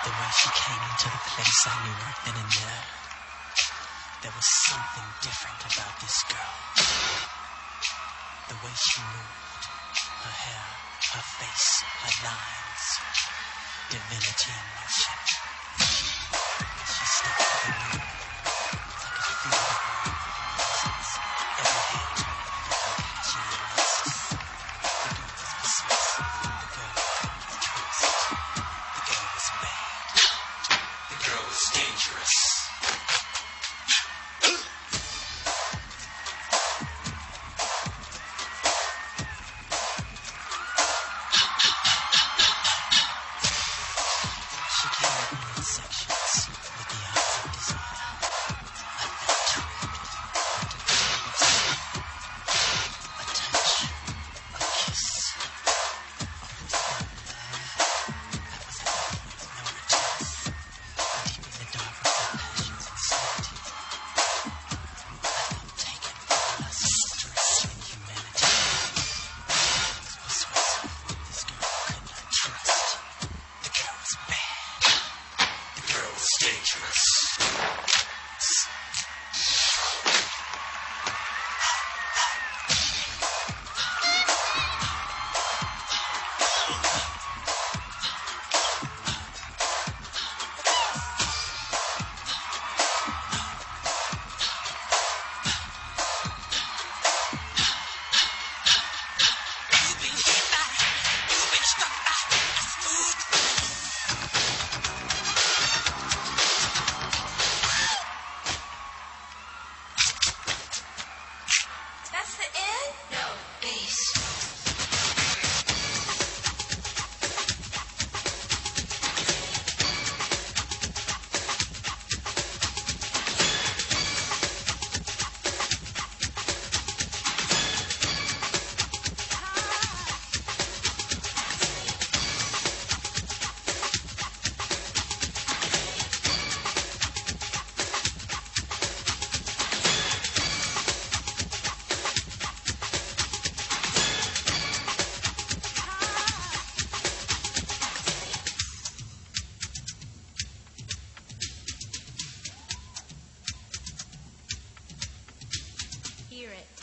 The way she came into the place, I knew right then and there. There was something different about this girl. The way she moved, her hair, her face, her lines, divinity in motion. She stepped in the room. I could feel dangerous. the in? hear it.